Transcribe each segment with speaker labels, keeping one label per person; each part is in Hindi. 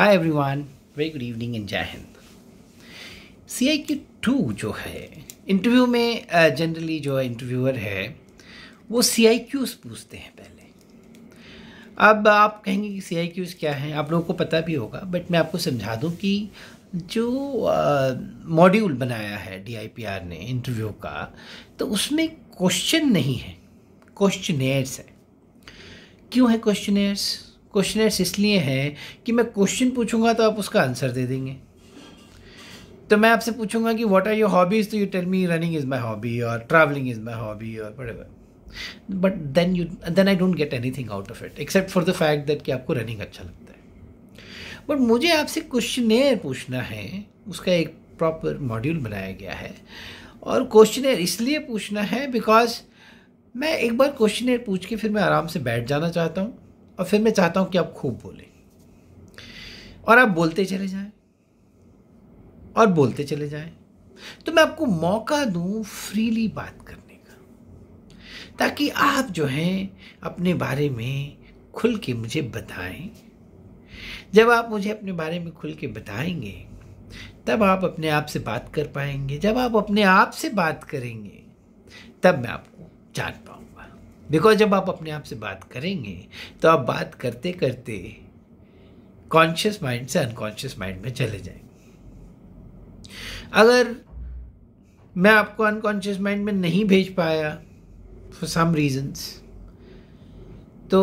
Speaker 1: Hi everyone very good evening in Jai Hind C I Q two जो है इंटरव्यू में जनरली uh, जो इंटरव्यूअर है वो सी आई क्यूज़ पूछते हैं पहले। अब आप कहेंगे कि सी आई क्यूज़ क्या हैं? आप लोगों को पता भी होगा बट मैं आपको समझा दूँ कि जो मॉड्यूल uh, बनाया है डी आई पी आर ने इंटरव्यू का तो उसमें क्वेश्चन नहीं है। क्वेश्चनेयर्स है। क्यों है क्वेश्चनेयर्स क्वेश्चनर्स इसलिए हैं कि मैं क्वेश्चन पूछूँगा तो आप उसका आंसर दे देंगे। तो मैं आपसे पूछूँगा कि व्हाट आर योर हॉबीज तो you tell me running is my hobby और ट्रैवलिंग इज़ माई हॉबी और what but then you then I don't get anything out of it except for the fact that कि आपको रनिंग अच्छा लगता है। बट मुझे आपसे क्वेश्चनेयर पूछना है, उसका एक प्रॉपर मॉड्यूल बनाया गया है। और क्वेश्चनेयर इसलिए पूछना है बिकॉज़ मैं एक बार क्वेश्चनेयर पूछ के फिर मैं आराम से बैठ जाना चाहता हूँ। और फिर मैं चाहता हूँ कि आप खूब बोलें। और आप बोलते चले जाएँ। और बोलते चले जाएँ। तो मैं आपको मौका दूँ फ्रीली बात करने का। ताकि आप जो हैं, अपने बारे में खुल के मुझे बताएँ। जब आप मुझे अपने बारे में खुल के बताएँगे, तब आप अपने आप से बात कर पाएँगे। जब आप अपने आप से बात करेंगे, तब मैं आपको जान पाऊँगा। बिकॉज़ जब आप अपने आप से बात करेंगे तो आप बात करते करते कॉन्शियस माइंड से अनकॉन्शियस माइंड में चले जाएँगे। अगर मैं आपको अनकॉन्शियस माइंड में नहीं भेज पाया फॉर सम रीजंस तो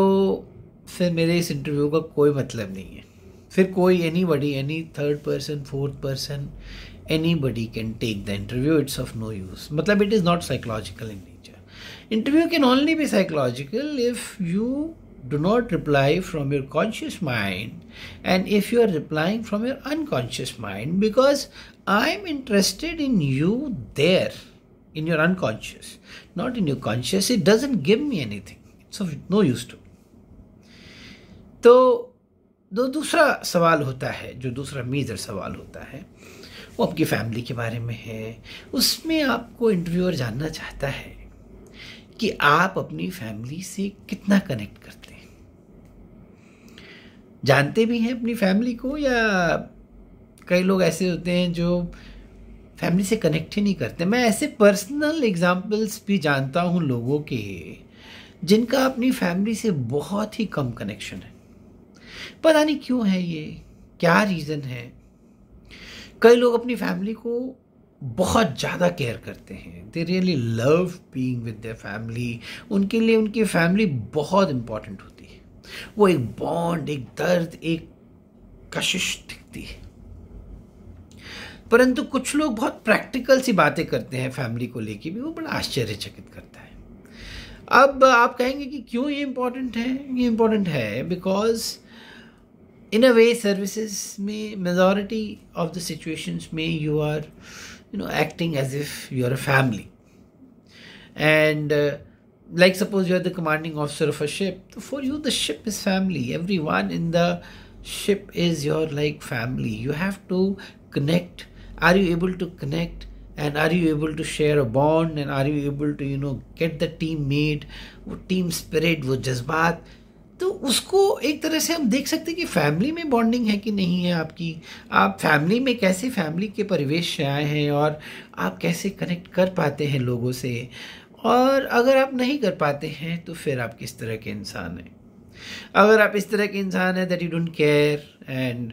Speaker 1: फिर मेरे इस इंटरव्यू का कोई मतलब नहीं है। फिर कोई anybody any third person fourth person anybody can take the interview it's of no use मतलब it is not psychological in Interview can only be psychological if you do not reply from your conscious mind and if you are replying from your unconscious mind because I'm interested in you there in your unconscious, not in your conscious. It doesn't give me anything. It's of no use to me. तो दो दूसरा सवाल होता है जो दूसरा मेजर सवाल होता है वो आपकी फैमिली के बारे में है उसमें आपको इंटरव्यूअर जानना चाहता है कि आप अपनी फैमिली से कितना कनेक्ट करते हैं? जानते भी हैं अपनी फैमिली को या कई लोग ऐसे होते हैं जो फैमिली से कनेक्ट ही नहीं करते? मैं ऐसे पर्सनल एग्जाम्पल्स भी जानता हूँ लोगों के, जिनका अपनी फैमिली से बहुत ही कम कनेक्शन है। पता नहीं क्यों है ये, क्या रीज़न है? कई लोग अपनी फैमिली को बहुत ज़्यादा केयर करते हैं। They really love being with family उनके लिए उनकी फैमिली बहुत इंपॉर्टेंट होती है। वो एक बॉन्ड एक दर्द, एक कशिश दिखती है। परंतु कुछ लोग बहुत प्रैक्टिकल सी बातें करते हैं फैमिली को लेके भी। वो बड़ा आश्चर्यचकित करता है। अब आप कहेंगे कि क्यों ये इम्पोर्टेंट है? ये इम्पोर्टेंट है because in a way services में मेजॉरिटी ऑफ़ द सिचुएशंस में you are you know acting as if you're a family and uh, like suppose you're the commanding officer of a ship for you the ship is family everyone in the ship is your like family you have to connect are you able to connect and are you able to share a bond and are you able to you know get the team made team spirit वो जज्बात तो उसको एक तरह से हम देख सकते हैं कि फैमिली में बॉन्डिंग है कि नहीं है आपकी? आप फैमिली में कैसे फैमिली के परिवेश से आए हैं और आप कैसे कनेक्ट कर पाते हैं लोगों से? और अगर आप नहीं कर पाते हैं तो फिर आप किस तरह के इंसान हैं? अगर आप इस तरह के इंसान हैं that you don't care and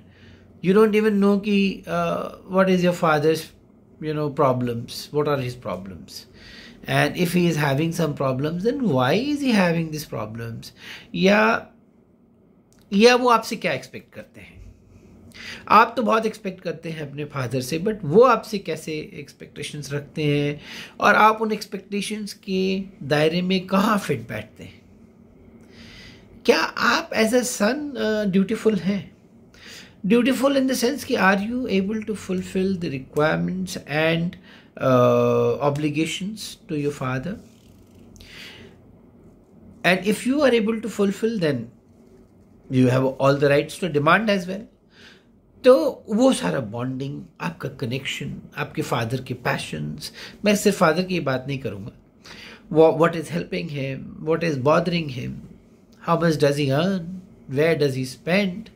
Speaker 1: you don't even know कि what is your father's you know problems what are his problems and if he is having some problems, then why is he having these problems? या या वो आपसे क्या एक्सपेक्ट करते हैं? आप तो बहुत एक्सपेक्ट करते हैं अपने फादर से बट वो आपसे कैसे एक्सपेक्टेशंस रखते हैं? और आप उन एक्सपेक्टेशंस के दायरे में कहाँ फिट बैठते हैं? क्या आप एज अ सन ड्यूटीफुल हैं? ड्यूटीफुल इन द सेंस कि are you able to fulfil the requirements and uh, obligations to your father and if you are able to fulfill then you have all the rights to demand as well तो वो सारा बॉन्डिंग आपका कनेक्शन आपके फादर के पैशंस मैं सिर्फ फादर की बात नहीं करूँगा what is helping him what is bothering him how much does he earn where does he spend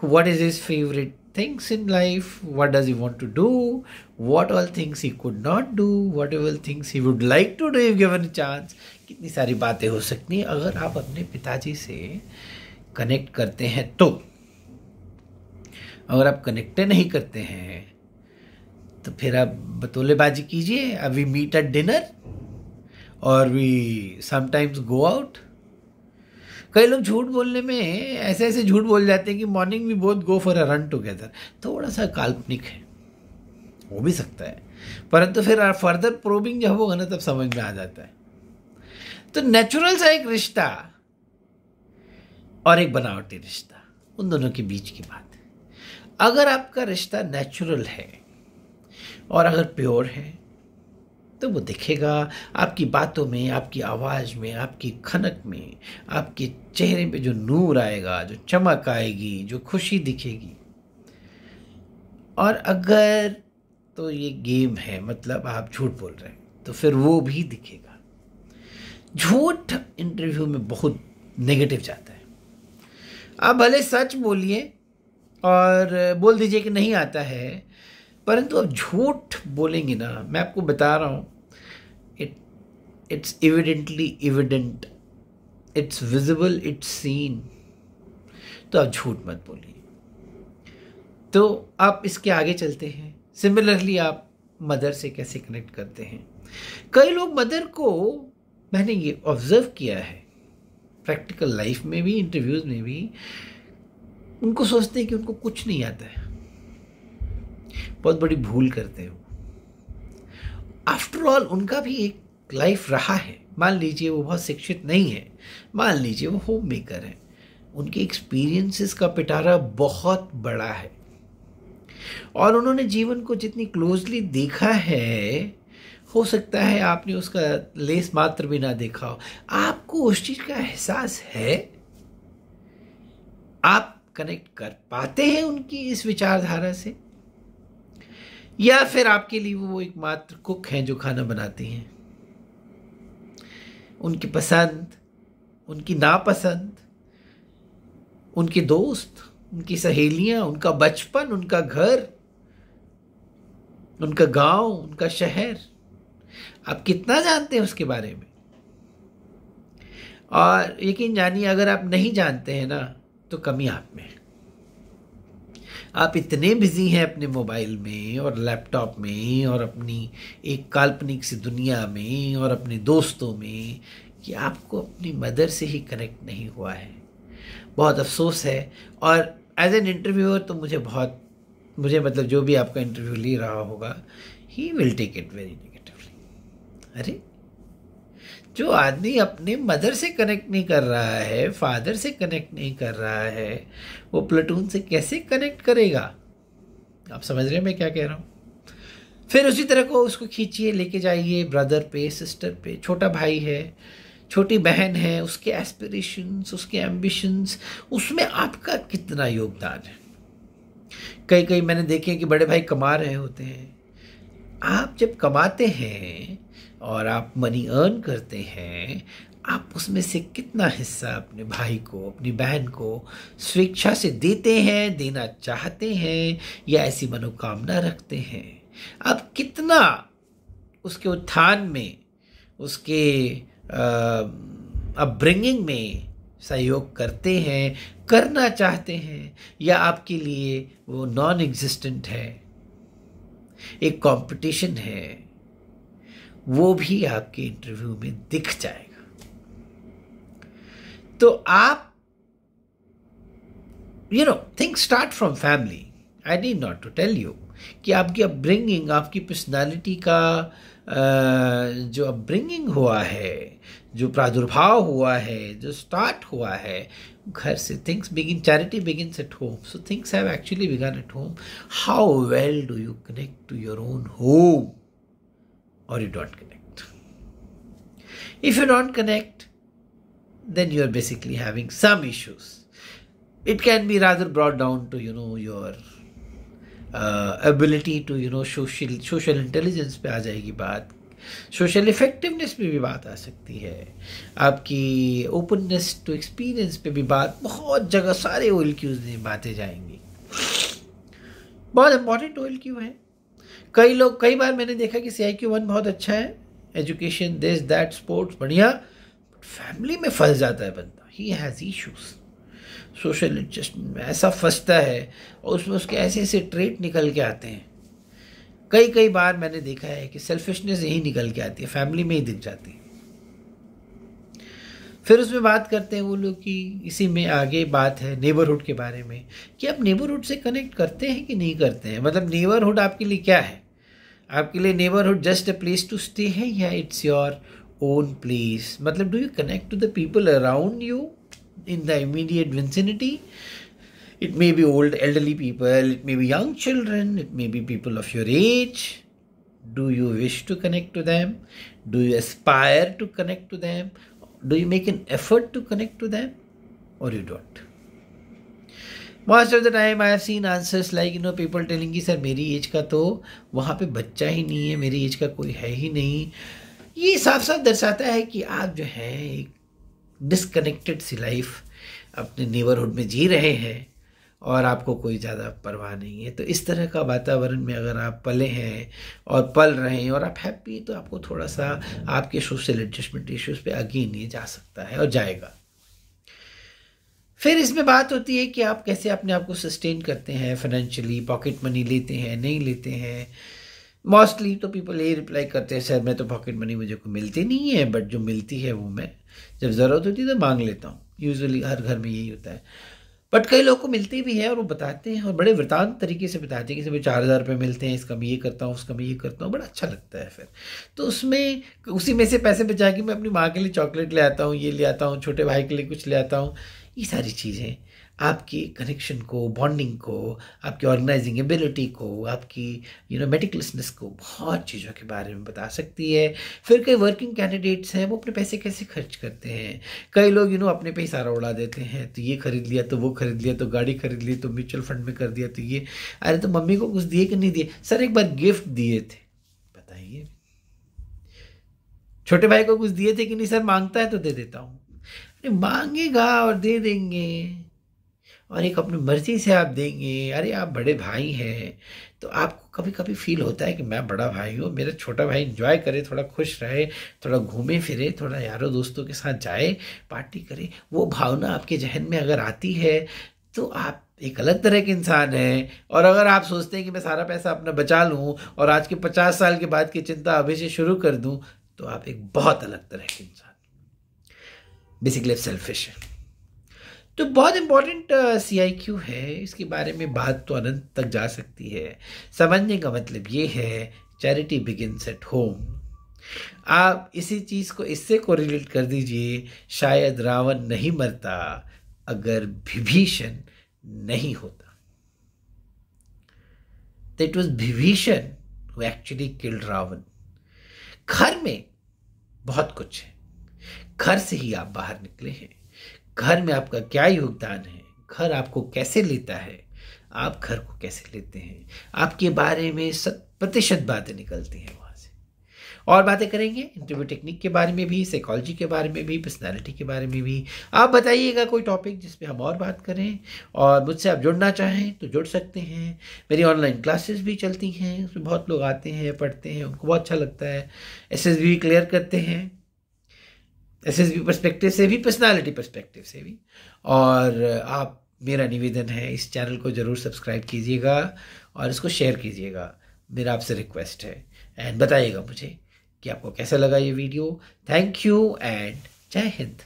Speaker 1: what is his favorite things in life what does he want to do what all things he could not do what all things he would like to do if given a chance कितनी सारी बातें हो सकती हैं अगर आप अपने पिताजी से कनेक्ट करते हैं तो अगर आप कनेक्ट नहीं करते हैं तो फिर आप बतौलेबाजी कीजिए अभी मीट एट डिनर और वी समटाइम्स गो आउट कई लोग झूठ बोलने में ऐसे ऐसे झूठ बोल जाते हैं कि morning we both go for a run together थोड़ा सा काल्पनिक है। हो भी सकता है। परंतु फिर फर्दर प्रोबिंग जब होगा ना, तब समझ में आ जाता है। तो नेचुरल सा एक रिश्ता और एक बनावटी रिश्ता, उन दोनों के बीच की बात है। अगर आपका रिश्ता नेचुरल है और अगर प्योर है तो वो दिखेगा आपकी बातों में, आपकी आवाज़ में, आपकी खनक में, आपके चेहरे पे जो नूर आएगा, जो चमक आएगी, जो खुशी दिखेगी। और अगर तो ये गेम है मतलब आप झूठ बोल रहे हैं तो फिर वो भी दिखेगा। झूठ इंटरव्यू में बहुत नेगेटिव जाता है। आप भले सच बोलिए और बोल दीजिए कि नहीं आता है परंतु अब झूठ बोलेंगे ना, मैं आपको बता रहा हूँ it it's evidently evident it's visible it's seen तो आप झूठ मत बोलिए। तो आप इसके आगे चलते हैं। सिमिलरली आप मदर से कैसे कनेक्ट करते हैं? कई लोग मदर को, मैंने ये ऑब्ज़र्व किया है प्रैक्टिकल लाइफ में भी इंटरव्यूज़ में भी, उनको सोचते हैं कि उनको कुछ नहीं आता है। बहुत बड़ी भूल करते हो। आफ्टर ऑल उनका भी एक लाइफ रहा है। मान लीजिए वो बहुत शिक्षित नहीं है। मान लीजिए वो होम मेकर है। उनके एक्सपीरियंसेस का पिटारा बहुत बड़ा है। और उन्होंने जीवन को जितनी क्लोजली देखा है, हो सकता है आपने उसका लेस मात्र भी ना देखा हो। आपको उस चीज़ का एहसास है? आप कनेक्ट कर पाते हैं उनकी इस विचारधारा से? या फिर आपके लिए वो एक मात्र कुक हैं जो खाना बनाती हैं। उनकी पसंद, उनकी नापसंद, उनके दोस्त, उनकी सहेलियाँ, उनका बचपन, उनका घर, उनका गाँव, उनका शहर। आप कितना जानते हैं उसके बारे में? और यकीन जानिए, अगर आप नहीं जानते हैं ना तो कमी आप में है। आप इतने बिज़ी हैं अपने मोबाइल में और लैपटॉप में और अपनी एक काल्पनिक सी दुनिया में और अपने दोस्तों में कि आपको अपनी मदर से ही कनेक्ट नहीं हुआ है। बहुत अफसोस है। और एज एन इंटरव्यूअर तो मुझे बहुत, मुझे मतलब जो भी आपका इंटरव्यू ले रहा होगा he will take it very negatively अरे! जो आदमी अपने मदर से कनेक्ट नहीं कर रहा है फादर से कनेक्ट नहीं कर रहा है, वो प्लेटून से कैसे कनेक्ट करेगा? आप समझ रहे हैं मैं क्या कह रहा हूँ? फिर उसी तरह को उसको खींचिए, लेके जाइए ब्रदर पे सिस्टर पे, छोटा भाई है, छोटी बहन है, उसके एस्पिरेशंस उसके एम्बिशंस उसमें आपका कितना योगदान है? कई कई मैंने देखे कि बड़े भाई कमा रहे होते हैं। आप जब कमाते हैं और आप मनी अर्न करते हैं, आप उसमें से कितना हिस्सा अपने भाई को, अपनी बहन को स्वेच्छा से देते हैं, देना चाहते हैं, या ऐसी मनोकामना रखते हैं? आप कितना उसके उत्थान में, उसके अपब्रिंगिंग में सहयोग करते हैं, करना चाहते हैं, या आपके लिए वो नॉन एग्जिस्टेंट है? एक कंपटीशन है। वो भी आपके इंटरव्यू में दिख जाएगा। तो आप you know think start from family I need not to tell you कि आपकी अपब्रिंगिंग आपकी पर्सनालिटी का जो अपब्रिंगिंग हुआ है, जो प्रादुर्भाव हुआ है, जो स्टार्ट हुआ है, घर से things begin charity begin at home so things have actually begun at home how well do you connect to your own home or you don't connect. If you don't connect, then you are basically having some issues. It can be rather brought down to you know your uh, ability to you know social social intelligence पे आ जाएगी बात सोशल इफेक्टिवनेस पे भी बात आ सकती है आपकी ओपननेस टू एक्सपीरियंस पे भी बात बहुत जगह सारे ओएल क्यूज में बातें जाएँगी बहुत इंपॉर्टेंट ओएल क्यू है कई लोग, कई बार मैंने देखा कि सी आई क्यू वन बहुत अच्छा है एजुकेशन दिस दैट स्पोर्ट्स बढ़िया फैमिली में फंस जाता है बंदा। He has issues social adjustment ऐसा फंसता है और उसमें उसके ऐसे ऐसे ट्रेट निकल के आते हैं। कई कई बार मैंने देखा है कि सेल्फिशनेस यही निकल के आती है फैमिली में ही दिख जाती है। फिर उसमें बात करते हैं वो लोग कि इसी में आगे बात है नेबरहुड के बारे में, कि आप नेबरहुड से कनेक्ट करते हैं कि नहीं करते हैं? मतलब नेबरहुड आपके लिए क्या है? आपके लिए neighbourhood just a place to stay है या इट्स योर ओन प्लेस मतलब do you connect to the people around you in the immediate vicinity it may be old elderly people it may be young children it may be people of your age do you wish to connect to them do you aspire to connect to them do you make an effort to connect to them और you don't most of the time I have seen answers like you know people telling कि सर मेरी एज का तो वहाँ पे बच्चा ही नहीं है मेरी एज का कोई है ही नहीं ये साफ़ साफ़ दर्शाता है कि आप जो है, एक डिसकनेक्टेड सी लाइफ अपने नेबरहुड में जी रहे हैं और आपको कोई ज़्यादा परवाह नहीं है। तो इस तरह का वातावरण में अगर आप पले हैं और पल रहे हैं और आप हैप्पी तो आपको थोड़ा सा आपके सोशल एडजस्टमेंट इश्यूज़ पे अगेन ये जा सकता है और जाएगा। फिर इसमें बात होती है कि आप कैसे अपने आप को सस्टेन करते हैं फाइनेंशियली पॉकेट मनी लेते हैं, नहीं लेते हैं। मोस्टली तो पीपल ये रिप्लाई करते हैं, सर, मैं तो पॉकेट मनी मुझे को मिलती नहीं है बट जो मिलती है वो मैं, जब ज़रूरत होती है तो मांग लेता हूँ। यूजुअली हर घर में यही होता है। बट कई लोग को मिलती भी है और वो बताते हैं और बड़े वृतांत तरीके से बताते हैं कि सभी चार हज़ार रुपये मिलते हैं, इसका मैं ये करता हूँ, उसका मैं ये करता हूँ, बड़ा अच्छा लगता है फिर। तो उसमें, उसी में से पैसे बचा के मैं अपनी माँ के लिए चॉकलेट ले आता हूँ, ये ले आता हूँ, छोटे भाई के लिए कुछ ले आता हूँ। ये सारी चीज़ें, आपकी कनेक्शन को बॉन्डिंग को, आपकी ऑर्गेनाइजिंग एबिलिटी को, आपकी यू नो मेडिकलसनेस को बहुत चीज़ों के बारे में बता सकती है। फिर कई वर्किंग कैंडिडेट्स हैं, वो अपने पैसे कैसे खर्च करते हैं? कई लोग यू नो अपने पे ही सारा उड़ा देते हैं तो ये खरीद लिया तो वो खरीद लिया तो गाड़ी खरीद ली तो म्यूचुअल फंड में कर दिया तो ये। अरे तो मम्मी को कुछ दिए कि नहीं दिए? सर, एक बार गिफ्ट दिए थे। बताइए। छोटे भाई को कुछ दिए थे कि नहीं? सर, माँगता है तो दे देता हूँ। मांगेगा और दे देंगे। और एक अपनी मर्ज़ी से आप देंगे। अरे, आप बड़े भाई हैं। तो आपको कभी कभी फील होता है कि मैं बड़ा भाई हूँ, मेरा छोटा भाई इंजॉय करे, थोड़ा खुश रहे, थोड़ा घूमे, फिरे, थोड़ा यारों दोस्तों के साथ जाए पार्टी करे। वो भावना आपके जहन में अगर आती है तो आप एक अलग तरह के इंसान हैं। और अगर आप सोचते हैं कि मैं सारा पैसा अपना बचा लूँ और आज के पचास साल के बाद की चिंता अभी से शुरू कर दूँ तो आप एक बहुत अलग तरह के इंसान बेसिकली सेल्फिश है तो बहुत इंपॉर्टेंट सी आई क्यू है। इसके बारे में बात तो अनंत तक जा सकती है। समझने का मतलब ये है चैरिटी बिगिनस एट होम आप इसी चीज़ को इससे को रिलेट कर दीजिए, शायद रावण नहीं मरता अगर विभीषण नहीं होता। तो it was Vibhishan actually killed Ravan. घर में बहुत कुछ है। घर से ही आप बाहर निकले हैं। घर में आपका क्या योगदान है? घर आपको कैसे लेता है? आप घर को कैसे लेते हैं? आपके बारे में शत प्रतिशत बातें निकलती हैं वहाँ से। और बातें करेंगे इंटरव्यू टेक्निक के बारे में भी साइकोलॉजी के बारे में भी पर्सनैलिटी के बारे में भी। आप बताइएगा कोई टॉपिक जिस पर हम और बात करें और मुझसे आप जुड़ना चाहें तो जुड़ सकते हैं। मेरी ऑनलाइन क्लासेस भी चलती हैं, उसमें बहुत लोग आते हैं, पढ़ते हैं, उनको बहुत अच्छा लगता है। एस क्लियर करते हैं। एस एस बी परस्पेक्टिव से भी पर्सनैलिटी परस्पेक्टिव से भी। और आप मेरा निवेदन है, इस चैनल को ज़रूर सब्सक्राइब कीजिएगा और इसको शेयर कीजिएगा। मेरा आपसे रिक्वेस्ट है। एंड बताइएगा मुझे कि आपको कैसा लगा ये वीडियो थैंक यू एंड जय हिंद